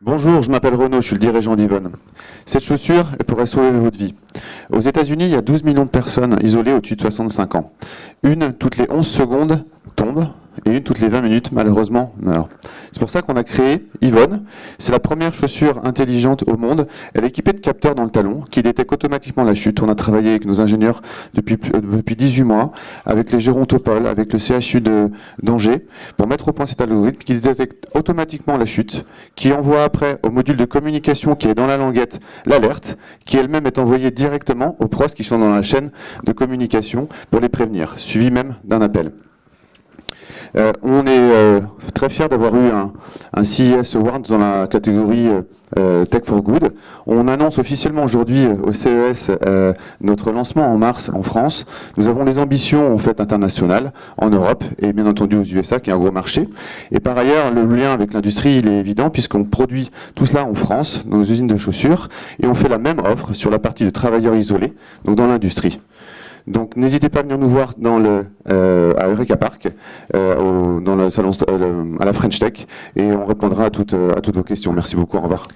Bonjour, je m'appelle Renaud, je suis le dirigeant d'Yvonne. Cette chaussure, elle pourrait sauver votre vie. Aux États-Unis, il y a 12 millions de personnes isolées au-dessus de 65 ans. Une toutes les 11 secondes tombe et une toutes les 20 minutes, malheureusement, meurt. C'est pour ça qu'on a créé Yvonne. C'est la première chaussure intelligente au monde. Elle est équipée de capteurs dans le talon qui détectent automatiquement la chute. On a travaillé avec nos ingénieurs depuis, euh, depuis 18 mois, avec les gérontopoles, avec le CHU d'Angers, pour mettre au point cet algorithme qui détecte automatiquement la chute, qui envoie après au module de communication qui est dans la languette l'alerte, qui elle-même est envoyée directement aux pros qui sont dans la chaîne de communication pour les prévenir, suivi même d'un appel. Euh, on est euh, très fiers d'avoir eu un, CES Award dans la catégorie euh, Tech for Good. On annonce officiellement aujourd'hui au CES notre lancement en mars en France. Nous avons des ambitions en fait internationales en Europe et bien entendu aux USA qui est un gros marché. Et par ailleurs, le lien avec l'industrie est évident puisqu'on produit tout cela en France, nos usines de chaussures, et on fait la même offre sur la partie de travailleurs isolés, donc dans l'industrie. Donc n'hésitez pas à venir nous voir dans le, euh, à Eureka Park, euh, dans le salon, euh, à la French Tech, et on répondra à toutes, à toutes vos questions. Merci beaucoup, au revoir.